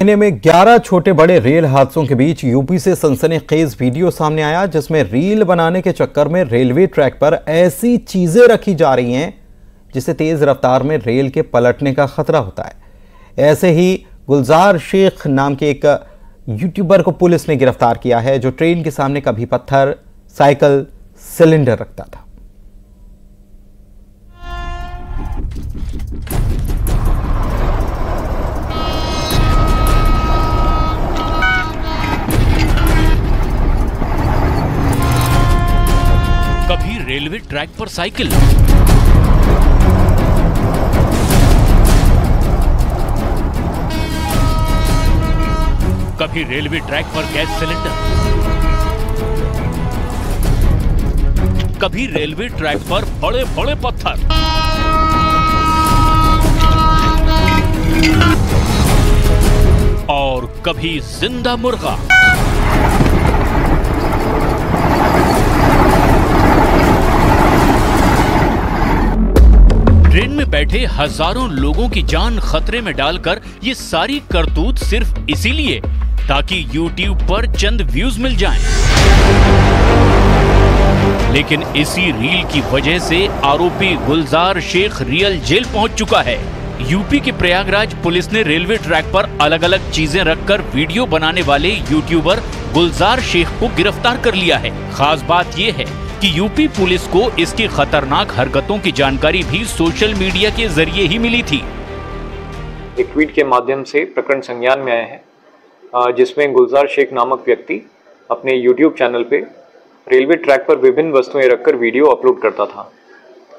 महीने में 11 छोटे बड़े रेल हादसों के बीच यूपी से सनसनीखेज वीडियो सामने आया, जिसमें रील बनाने के चक्कर में रेलवे ट्रैक पर ऐसी चीज़ें रखी जा रही हैं जिससे तेज रफ्तार में रेल के पलटने का खतरा होता है। ऐसे ही गुलजार शेख नाम के एक यूट्यूबर को पुलिस ने गिरफ़्तार किया है, जो ट्रेन के सामने कभी पत्थर, साइकिल, सिलेंडर रखता था। रेलवे ट्रैक पर साइकिल। कभी रेलवे ट्रैक पर गैस सिलेंडर। कभी रेलवे ट्रैक पर बड़े बड़े पत्थर। और कभी ज़िंदा मुर्गा। में बैठे हज़ारों लोगों की जान खतरे में डालकर ये सारी करतूत सिर्फ़ इसीलिए ताकि YouTube पर चंद व्यूज़ मिल जाएँ। लेकिन इसी रील की वजह से आरोपी गुलजार शेख रियल जेल पहुँच चुका है यूपी के प्रयागराज पुलिस ने रेलवे ट्रैक पर अलग अलग चीज़ें रखकर वीडियो बनाने वाले यूट्यूबर गुलजार शेख को गिरफ़्तार कर लिया है खास बात यह है कि यूपी पुलिस को इसकी खतरनाक हरकतों की जानकारी भी सोशल मीडिया के ज़रिए ही मिली थी। एक ट्वीट के माध्यम से प्रकरण संज्ञान में आए हैं जिसमें गुलजार शेख नामक व्यक्ति अपने यूट्यूब चैनल पे रेलवे ट्रैक पर विभिन्न वस्तुएँ रखकर वीडियो अपलोड करता था।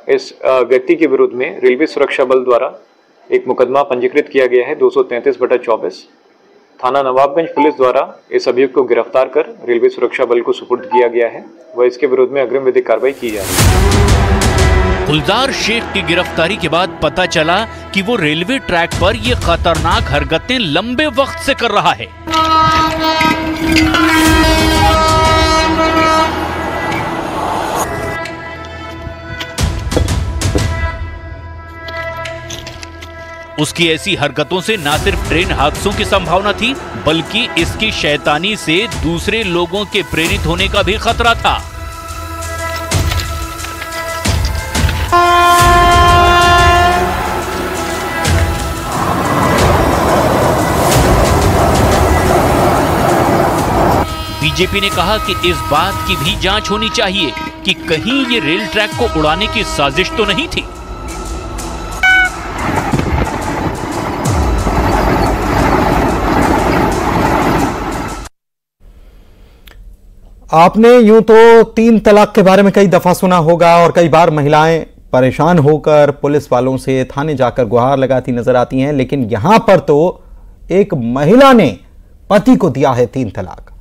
इस व्यक्ति के विरुद्ध में रेलवे सुरक्षा बल द्वारा एक मुकदमा पंजीकृत किया गया है, दो सौ तैंतीस बटा चौबीस। थाना नवाबगंज पुलिस द्वारा इस अभियुक्त को गिरफ़्तार कर रेलवे सुरक्षा बल को सुपुर्द किया गया है। वह इसके विरोध में अग्रिम विधिक कार्रवाई की जा रही है। गुलजार शेख की गिरफ्तारी के बाद पता चला कि वो रेलवे ट्रैक पर ये खतरनाक हरकतें लंबे वक्त से कर रहा है। उसकी ऐसी हरकतों से न सिर्फ़ ट्रेन हादसों की संभावना थी, बल्कि इसकी शैतानी से दूसरे लोगों के प्रेरित होने का भी खतरा था। बीजेपी ने कहा कि इस बात की भी जाँच होनी चाहिए कि कहीं ये रेल ट्रैक को उड़ाने की साजिश तो नहीं थी। आपने यूँ तो तीन तलाक के बारे में कई दफ़ा सुना होगा और कई बार महिलाएँ परेशान होकर पुलिस वालों से थाने जाकर गुहार लगाती नज़र आती हैं, लेकिन यहाँ पर तो एक महिला ने पति को दिया है तीन तलाक।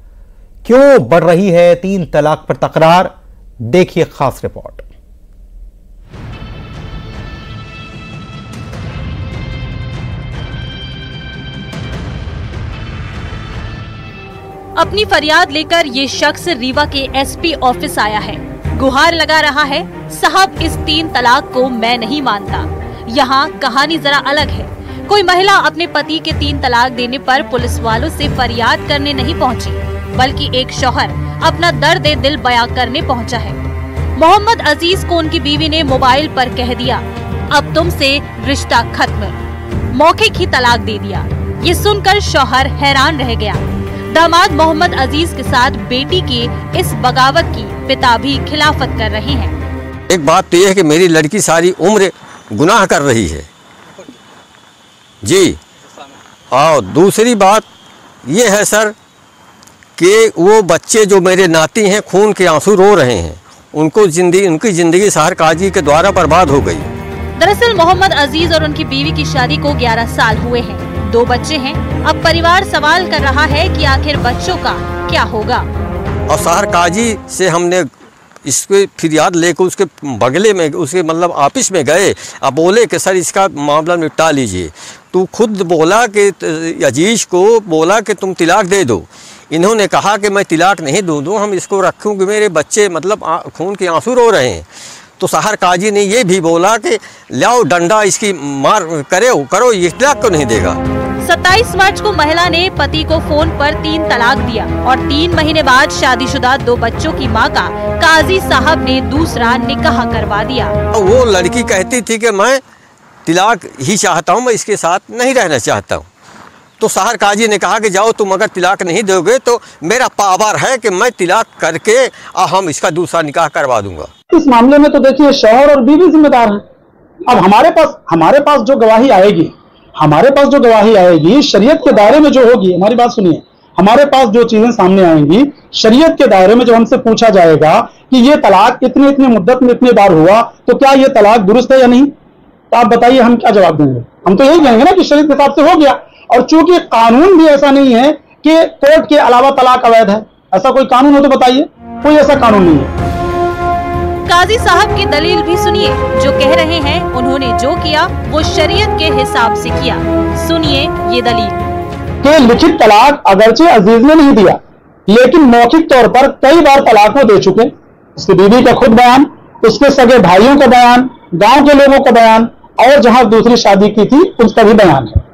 क्यों बढ़ रही है तीन तलाक पर तकरार? देखिए खास रिपोर्ट। अपनी फरियाद लेकर ये शख्स रीवा के एसपी ऑफ़िस आया है। गुहार लगा रहा है साहब इस तीन तलाक को मैं नहीं मानता। यहाँ कहानी जरा अलग है। कोई महिला अपने पति के तीन तलाक देने पर पुलिस वालों से फरियाद करने नहीं पहुँची, बल्कि एक शोहर अपना दर्द दिल बयां करने पहुँचा है। मोहम्मद अज़ीज़ को उनकी बीवी ने मोबाइल पर कह दिया अब तुमसे रिश्ता खत्म। मौके की तलाक दे दिया। ये सुनकर शोहर हैरान रह गया। दामाद मोहम्मद अज़ीज़ के साथ बेटी की इस बगावत की पिता भी खिलाफत कर रहे हैं। एक बात तो यह है कि मेरी लड़की सारी उम्र गुनाह कर रही है। जी। और दूसरी बात ये है सर कि वो बच्चे जो मेरे नाती हैं खून के आँसू रो रहे हैं। उनको ज़िंदगी उनकी ज़िंदगी सहर काजी के द्वारा बर्बाद हो गई। दरअसल मोहम्मद अज़ीज़ और उनकी बीवी की शादी को 11 साल हुए हैं। दो बच्चे हैं। अब परिवार सवाल कर रहा है कि आखिर बच्चों का क्या होगा? और सहर काजी से हमने इसके फिरियाद लेकर उसके बगले में, उसके मतलब ऑफ़िस में गए। अब बोले कि, सर, इसका मामला निपटा लीजिए। तो खुद बोला कि, अज़ीज़ को बोला कि तुम तिलाक दे दो। इन्होंने कहा कि, मैं तिलाक नहीं दूँ दूँ, हम इसको रखूँ कि मेरे बच्चे मतलब खून के आँसू रो रहे हैं। तो सहर काजी ने ये भी बोला कि लाओ डंडा इसकी मार करे करो ये तिलाक को नहीं देगा। 27 मार्च को महिला ने पति को फ़ोन पर तीन तलाक दिया और तीन महीने बाद शादीशुदा दो बच्चों की माँ का काजी साहब ने दूसरा निकाह करवा दिया। वो लड़की कहती थी कि मैं तिलाक ही चाहता हूँ मैं इसके साथ नहीं रहना चाहता हूँ। तो शहर काजी ने कहा कि जाओ तुम अगर तिलाक नहीं दोगे तो मेरा पावर है कि मैं तिलाक करके हम इसका दूसरा निकाह करवा दूँगा। इस मामले में तो देखिए, शौहर और बीवी जिम्मेदार हैं। अब हमारे पास हमारे पास जो गवाही आएगी, हमारे पास जो गवाही आएगी, शरीयत के दायरे में जो होगी, हमारी बात सुनिए, हमारे पास जो चीज़ें सामने आएँगी, शरीयत के दायरे में जब हमसे पूछा जाएगा कि ये तलाक इतने इतने मुद्दत में इतने बार हुआ तो क्या ये तलाक दुरुस्त है या नहीं? तो आप बताइए, हम क्या जवाब देंगे? हम तो यही कहेंगे ना कि शरीयत के हिसाब से हो गया। और चूँकि कानून भी ऐसा नहीं है कि कोर्ट के अलावा तलाक अवैध है, ऐसा कोई कानून हो तो बताइए, कोई ऐसा कानून नहीं है। काजी साहब की दलील भी सुनिए। जो कह रहे हैं, उन्होंने जो किया, वो शरीयत के हिसाब से किया। सुनिए ये दलील। कि लिखित तलाक अगरचे अज़ीज़ ने नहीं दिया, लेकिन मौखिक तौर पर कई बार तलाक वो दे चुके उसकी बीवी का खुद बयान, उसके सगे भाइयों का बयान, गाँव के लोगों का बयान, और जहाँ दूसरी शादी की थी, उसका भी बयान है।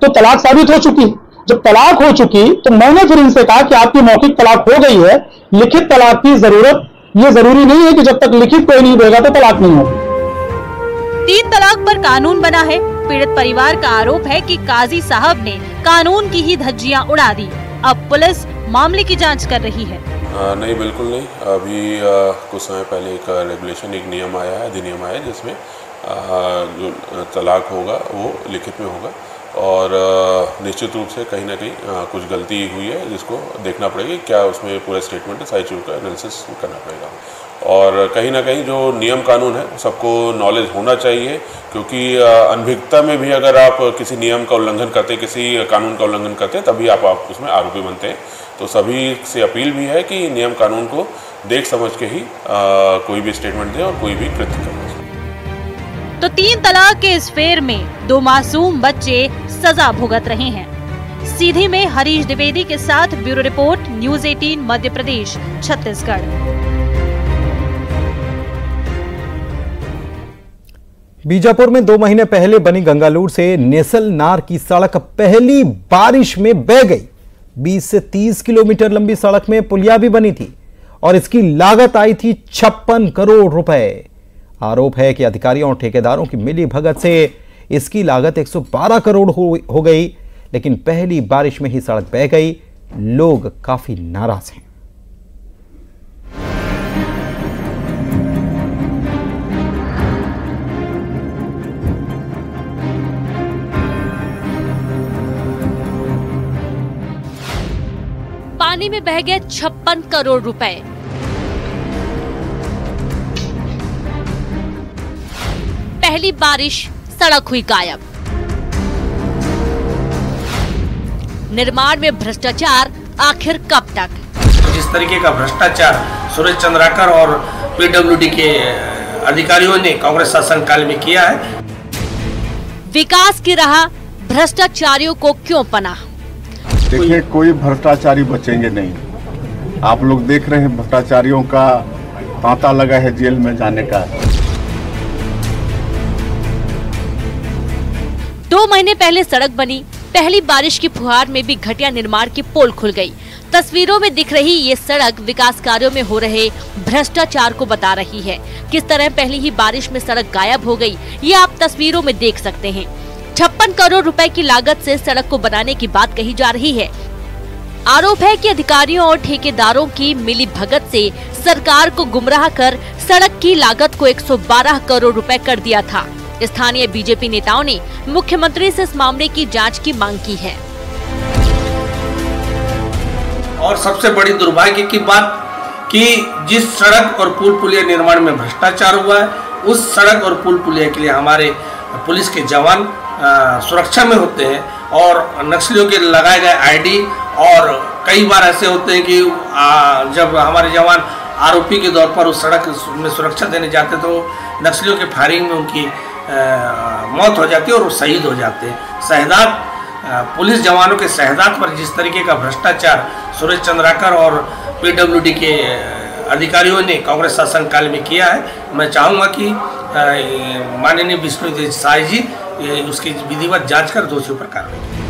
तो तलाक साबित हो चुकी जब तलाक हो चुकी तो मैंने फिर इनसे कहा कि आपकी मौखिक तलाक हो गई है, लिखित तलाक की ज़रूरत ये ज़रूरी नहीं है कि जब तक लिखित कोई नहीं देगा तो तलाक नहीं होगी। तीन तलाक पर कानून बना है। पीड़ित परिवार का आरोप है कि काजी साहब ने कानून की ही धज्जियाँ उड़ा दी। अब पुलिस मामले की जाँच कर रही है। आ, नहीं बिल्कुल नहीं। अभी आ, कुछ समय पहले एक रेगुलेशन एक नियम आया है अधिनियम आया है जिसमें आ, जो तलाक होगा वो लिखित में होगा। और निश्चित रूप से कहीं ना कहीं कुछ गलती हुई है जिसको देखना पड़ेगा क्या उसमें पूरा स्टेटमेंट है सारी चीज़ों का एनालिसिस करना पड़ेगा। और कहीं ना कहीं जो नियम कानून है सबको नॉलेज होना चाहिए क्योंकि अनभिज्ञता में भी अगर आप किसी नियम का उल्लंघन करते किसी कानून का उल्लंघन करते तभी आप, आप उसमें आरोपी बनते हैं। तो सभी से अपील भी है कि नियम कानून को देख समझ के ही आ, कोई भी स्टेटमेंट दें और कोई भी कृत्य तो तीन तलाक के इस फेर में दो मासूम बच्चे सजा भुगत रहे हैं। सीधी में हरीश द्विवेदी के साथ bureau report, news 18 Madhya Pradesh, Chhattisgarh. Bijapur में दो महीने पहले बनी गंगालूर से नेसल नार की सड़क पहली बारिश में बह गई। 20 से 30 किलोमीटर लंबी सड़क में पुलिया भी बनी थी और इसकी लागत आई थी छप्पन करोड़ रुपए। आरोप है कि अधिकारियों और ठेकेदारों की मिली भगत से इसकी लागत 112 करोड़ हो, हो गई लेकिन पहली बारिश में ही सड़क बह गई। लोग काफ़ी नाराज़ हैं। पानी में बह गए छप्पन करोड़ रुपए। पहली बारिश सड़क हुई गायब। निर्माण में भ्रष्टाचार आखिर कब तक? जिस तरीके का भ्रष्टाचार सुरेश चंद्राकर और पीडब्ल्यूडी के अधिकारियों ने कांग्रेस शासन काल में किया है। विकास की राह भ्रष्टाचारियों को क्यों पना देखिए कोई भ्रष्टाचारी बचेंगे नहीं। आप लोग देख रहे हैं भ्रष्टाचारियों का तांता लगा है जेल में जाने का। दो महीने पहले सड़क बनी। पहली बारिश की फुहार में भी घटिया निर्माण की पोल खुल गई। तस्वीरों में दिख रही ये सड़क विकास कार्यों में हो रहे भ्रष्टाचार को बता रही है। किस तरह पहली ही बारिश में सड़क गायब हो गई, ये आप तस्वीरों में देख सकते हैं। छप्पन करोड़ रुपए की लागत से सड़क को बनाने की बात कही जा रही है। आरोप है कि अधिकारियों और ठेकेदारों की मिली भगत से सरकार को गुमराह कर सड़क की लागत को 112 करोड़ रुपए कर दिया था। स्थानीय बीजेपी नेताओं ने मुख्यमंत्री से इस मामले की जाँच की मांग की है। और सबसे बड़ी दुर्भाग्य की बात कि जिस सड़क और पुल पुलिया निर्माण में भ्रष्टाचार हुआ है उस सड़क और पुल पुलिया के लिए हमारे पुलिस के जवान सुरक्षा में होते हैं और नक्सलियों के लगाए गए आईडी और कई बार ऐसे होते हैं कि आ, जब हमारे जवान आरोपी के तौर पर उस सड़क में सुरक्षा देने जाते तो नक्सलियों के फायरिंग में उनकी मौत हो जाती है और वो शहीद हो जाते हैं। शहदाद पुलिस जवानों के शहदाद पर जिस तरीके का भ्रष्टाचार सुरेश चंद्राकर और पीडब्ल्यूडी के अधिकारियों ने कांग्रेस शासन काल में किया है, मैं चाहूँगा कि माननीय विष्णु साई जी उसकी विधिवत जाँच कर दोषियों पर कार्रवाई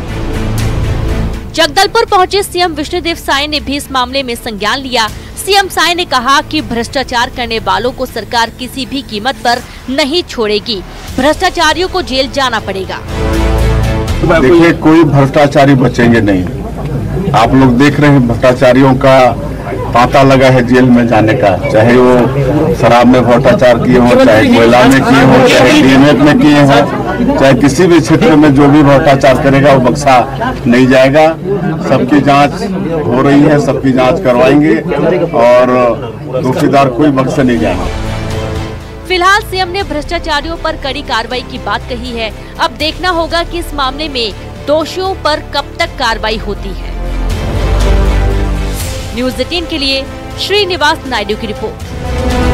जगदलपुर पहुँचे सीएम विष्णुदेव साय ने भी इस मामले में संज्ञान लिया। सीएम साय ने कहा कि भ्रष्टाचार करने वालों को सरकार किसी भी कीमत पर नहीं छोड़ेगी। भ्रष्टाचारियों को जेल जाना पड़ेगा। देखिए कोई भ्रष्टाचारी बचेंगे नहीं। आप लोग देख रहे हैं भ्रष्टाचारियों का पाता लगा है जेल में जाने का। चाहे वो शराब में भ्रष्टाचार किए हों चाहे कोयला में किए हों चाहे डीएमएफ में किए हों। चाहे किसी भी क्षेत्र में जो भी भ्रष्टाचार करेगा, वो बक्सा नहीं जाएगा। सबकी जाँच हो रही है, सबकी जाँच करवाएँगे और दोषीदार कोई बक्से नहीं जाएगा। फ़िलहाल सीएम ने भ्रष्टाचारियों पर कड़ी कार्रवाई की बात कही है। अब देखना होगा कि इस मामले में दोषियों पर कब तक कार्रवाई होती है। न्यूज़ एटीन के लिए श्रीनिवास नायडू की रिपोर्ट।